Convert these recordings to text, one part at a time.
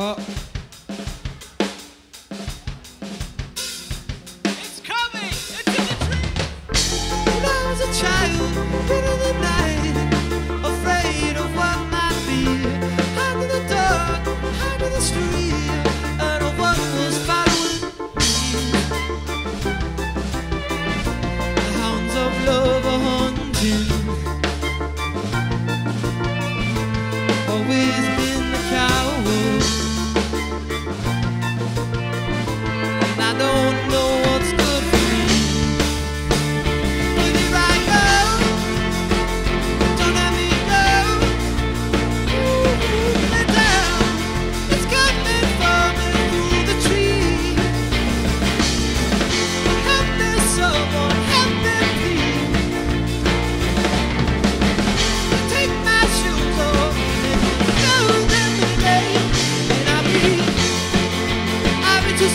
あ。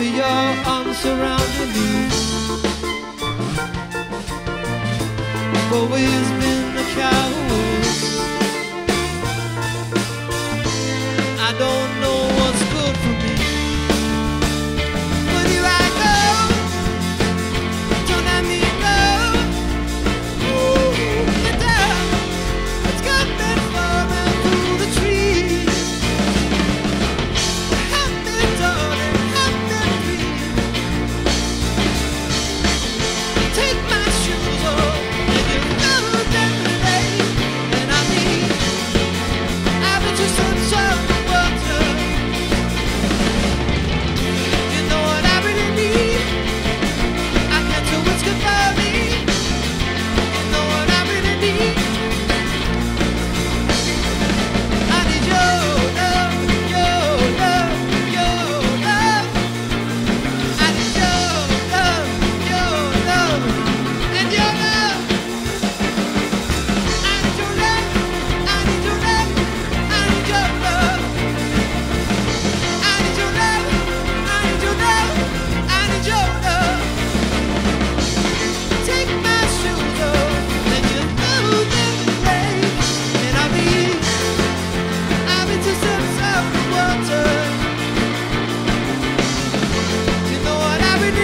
for your arms surrounding me. I've always been a coward.